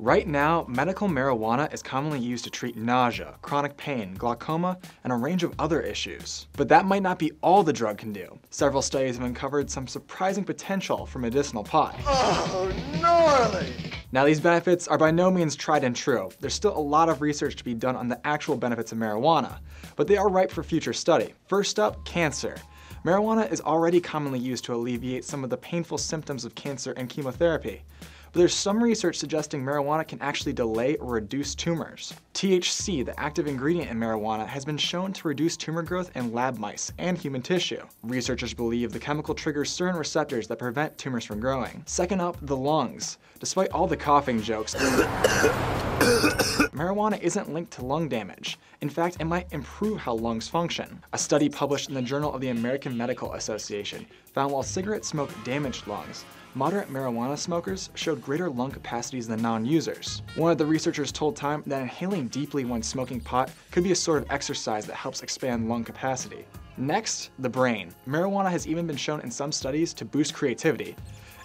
Right now, medical marijuana is commonly used to treat nausea, chronic pain, glaucoma, and a range of other issues. But that might not be all the drug can do. Several studies have uncovered some surprising potential for medicinal pot. Oh, gnarly! Now these benefits are by no means tried and true. There's still a lot of research to be done on the actual benefits of marijuana, but they are ripe for future study. First up, cancer. Marijuana is already commonly used to alleviate some of the painful symptoms of cancer and chemotherapy. But there's some research suggesting marijuana can actually delay or reduce tumors. THC, the active ingredient in marijuana, has been shown to reduce tumor growth in lab mice and human tissue. Researchers believe the chemical triggers certain receptors that prevent tumors from growing. Second up, the lungs. Despite all the coughing jokes, marijuana isn't linked to lung damage. In fact, it might improve how lungs function. A study published in the Journal of the American Medical Association found while cigarette smoke damaged lungs, moderate marijuana smokers showed greater lung capacities than non-users. One of the researchers told Time that inhaling deeply when smoking pot could be a sort of exercise that helps expand lung capacity. Next, the brain. Marijuana has even been shown in some studies to boost creativity,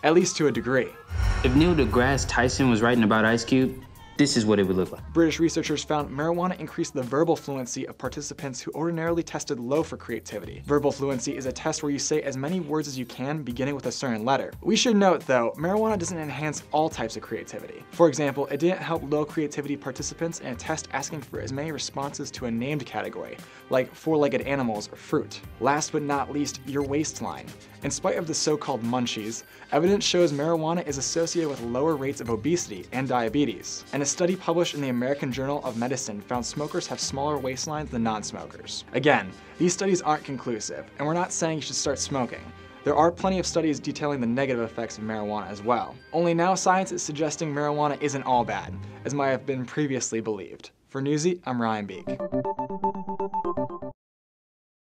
at least to a degree. If Neil deGrasse Tyson was writing about Ice Cube, this is what it would look like. British researchers found marijuana increased the verbal fluency of participants who ordinarily tested low for creativity. Verbal fluency is a test where you say as many words as you can beginning with a certain letter. We should note though, marijuana doesn't enhance all types of creativity. For example, it didn't help low creativity participants in a test asking for as many responses to a named category, like four-legged animals or fruit. Last but not least, your waistline. In spite of the so-called munchies, evidence shows marijuana is associated with lower rates of obesity and diabetes. And a study published in the American Journal of Medicine found smokers have smaller waistlines than non-smokers. Again, these studies aren't conclusive, and we're not saying you should start smoking. There are plenty of studies detailing the negative effects of marijuana as well. Only now science is suggesting marijuana isn't all bad, as might have been previously believed. For Newsy, I'm Ryan Beek.